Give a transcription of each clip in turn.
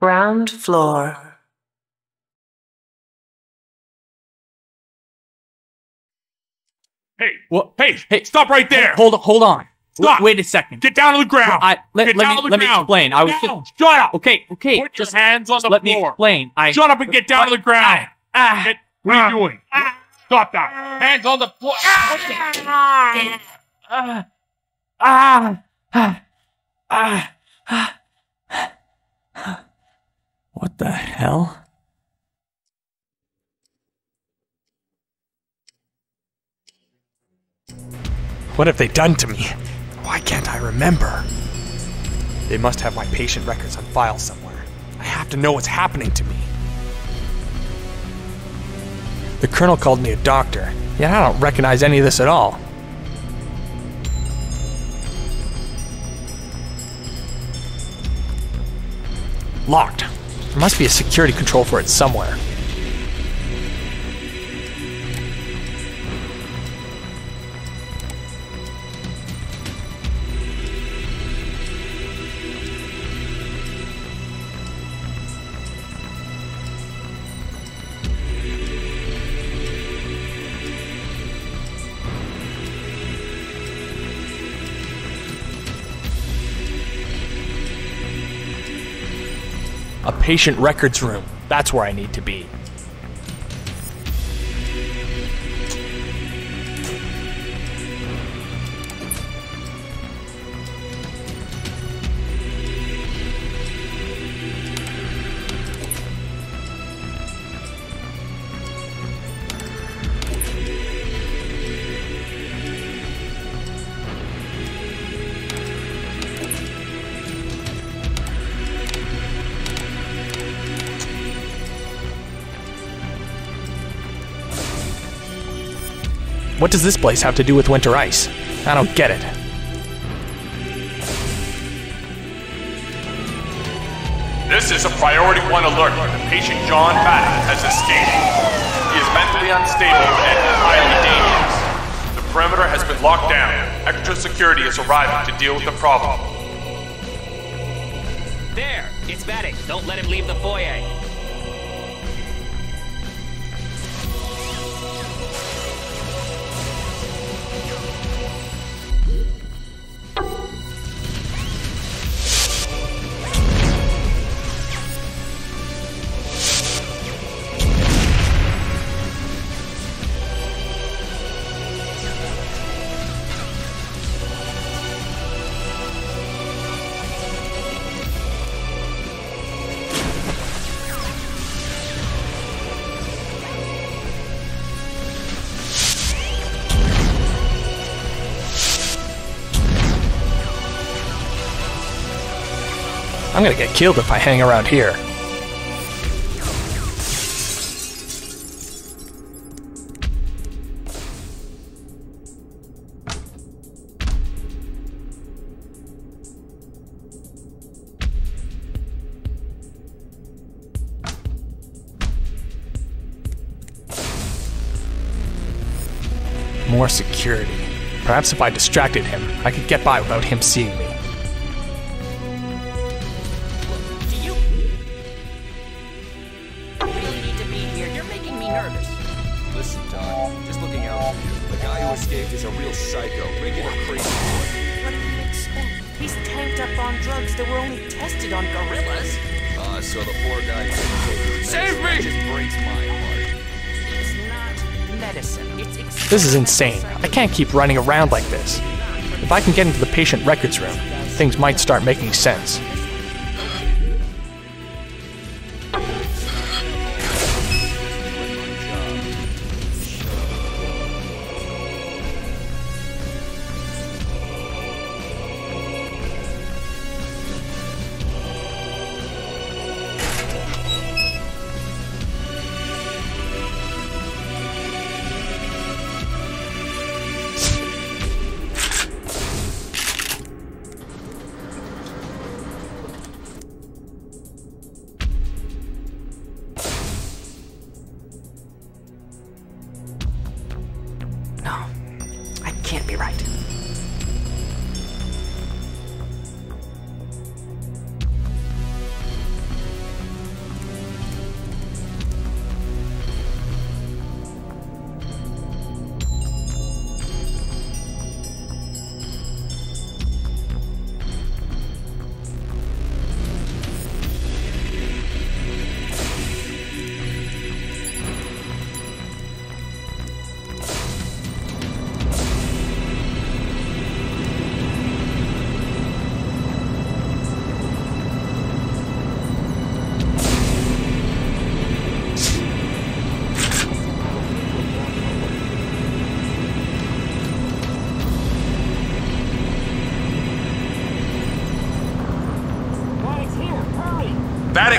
Ground floor. Hey, What? hey, Hey, stop right there. Hold hold on. Stop. W- wait a second. Get down to the ground. I let, Get let down me to the let me ground. explain. I was Down. just, Shut up. okay. Okay. Put just your hands on the floor. let me floor. explain. I Shut up and get down to the ground. ah, Get, what are you doing? Stop that. Hands on the floor. ah, ah, ah, ah, ah. What the hell? What have they done to me? Why can't I remember? They must have my patient records on file somewhere. I have to know what's happening to me. The colonel called me a doctor, yet I don't recognize any of this at all. Locked. There must be a security control for it somewhere. A patient records room. That's where I need to be. What does this place have to do with winter ice? I don't get it. This is a priority one alert. The patient John Vattic has escaped. He is mentally unstable and highly dangerous. The perimeter has been locked down. Extra security is arriving to deal with the problem. There! It's Vattic. Don't let him leave the foyer. Gonna get killed if I hang around here. More security. Perhaps if I distracted him, I could get by without him seeing me. Listen, Doc, just looking out for you. The guy who escaped is a real psycho, regular crazy boy. What do you expect? He's tanked up on drugs that were only tested on gorillas. Ah, so the poor guy couldn't take Save me! That just breaks my heart. It's not medicine. It's This is insane. I can't keep running around like this. If I can get into the patient records room, things might start making sense.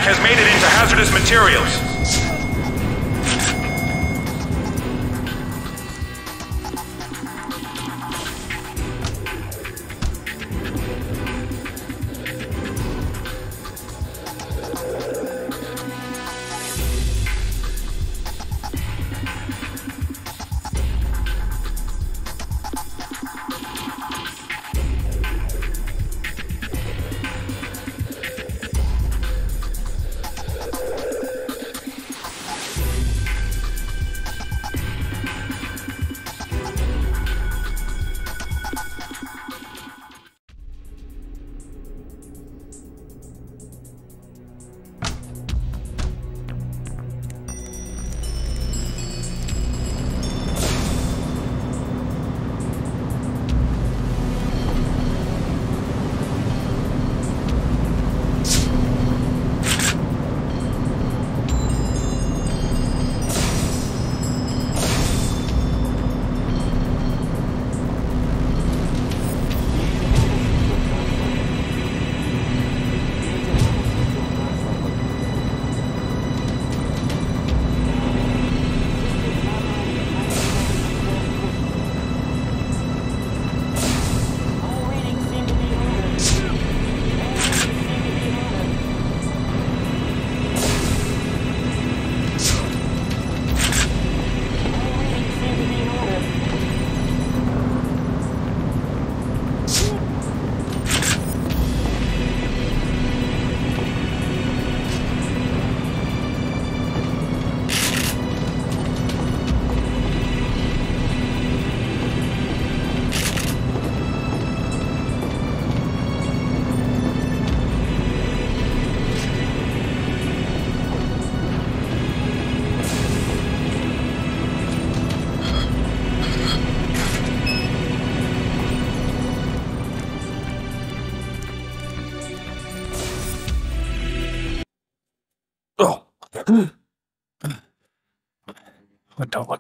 Has made it into hazardous materials.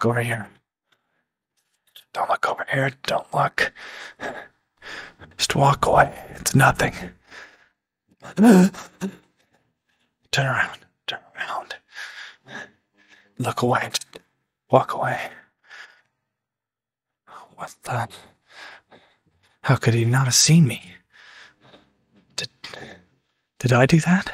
Over here. Don't look over here. Don't look. Just walk away. It's nothing. Turn around. Turn around. Look away. Just walk away. What's that? How could he not have seen me? Did, did I do that?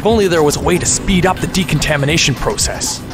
If only there was a way to speed up the decontamination process.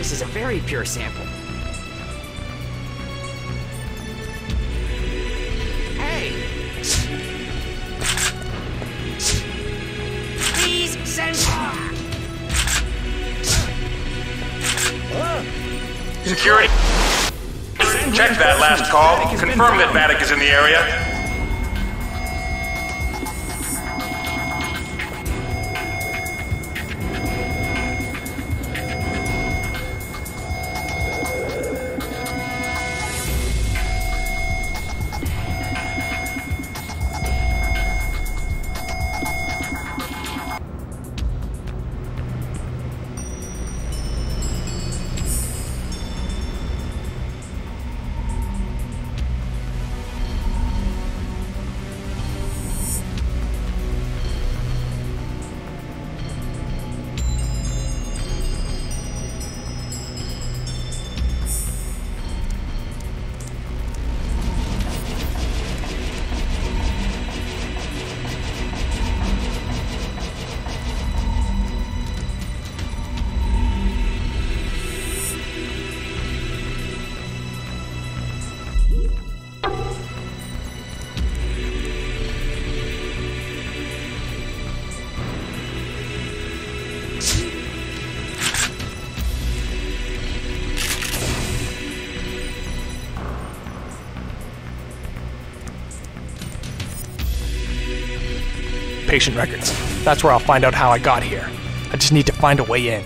This is a very pure sample. Hey! Please send! Security. Check that last call. Confirm that Vattic is in the area. Patient records. That's where I'll find out how I got here. I just need to find a way in.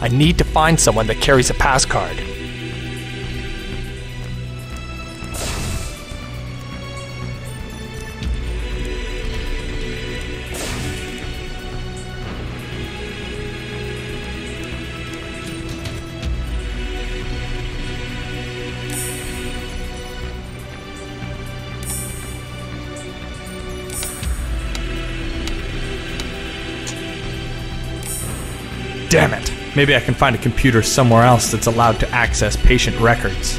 I need to find someone that carries a pass card. Damn it. Maybe I can find a computer somewhere else that's allowed to access patient records.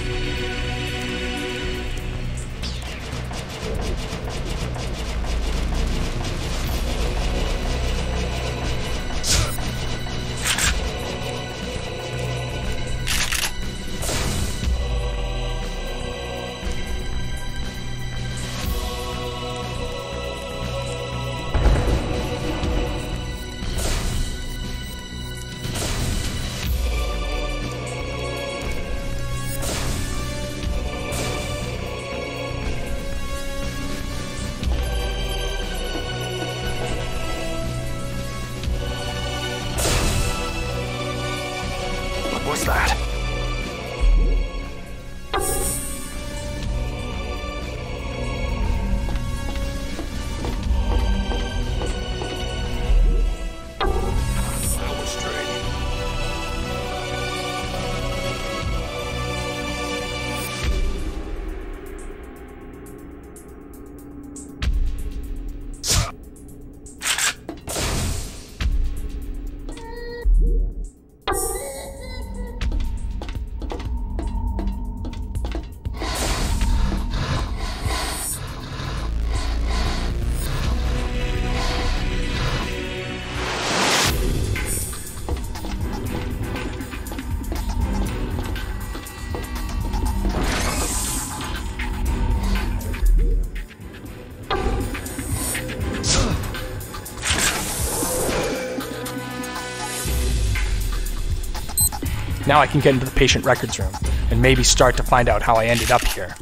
Now I can get into the patient records room and maybe start to find out how I ended up here.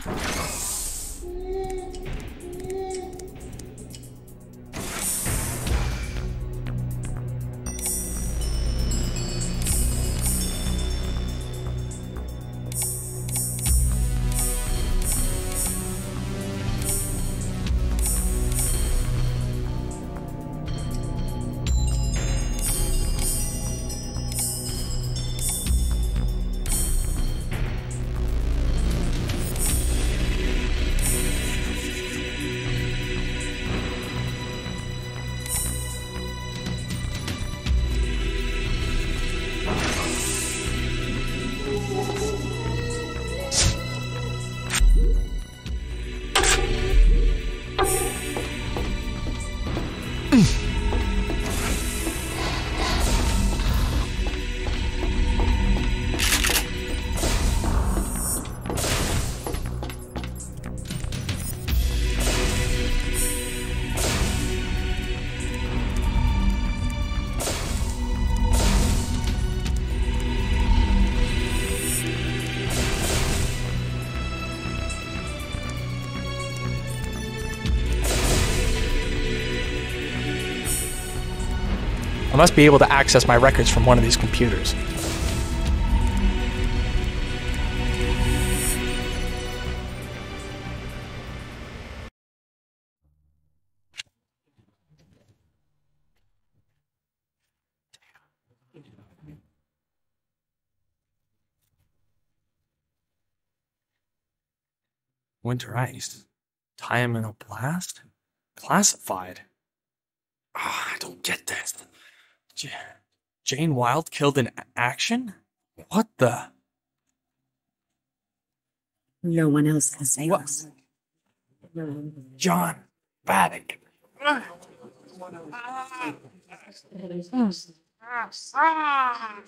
I must be able to access my records from one of these computers. Winter ice. Time in a blast? Classified. Ah, I don't get this. J- Jayne Wilde killed in action? What the? No one else can save What? us. John Vattic. Ah!